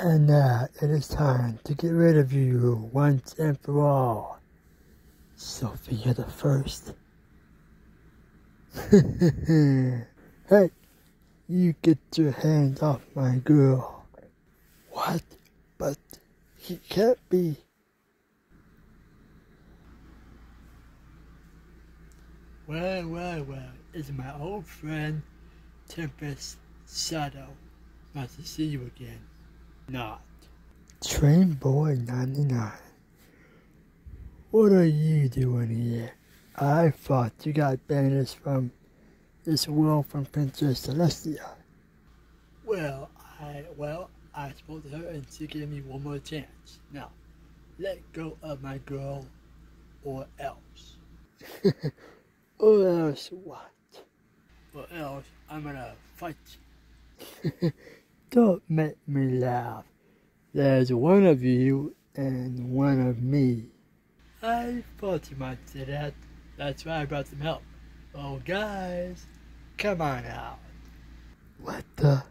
And now it is time to get rid of you once and for all. Sofia the First. hey, you get your hands off my girl. What? But he can't be. Well, well, well, it's my old friend Tempest Shadow. Nice to see you again. Not. Train Boy 99. What are you doing here? I thought you got banished from this world from Princess Celestia. Well, I well, I spoke to her and she gave me one more chance. Now, let go of my girl or else. or else what? Or else I'm gonna fight you. Don't make me laugh. There's one of you and one of me. I thought you might say that. That's why I brought some help. Oh, guys, come on out. What the?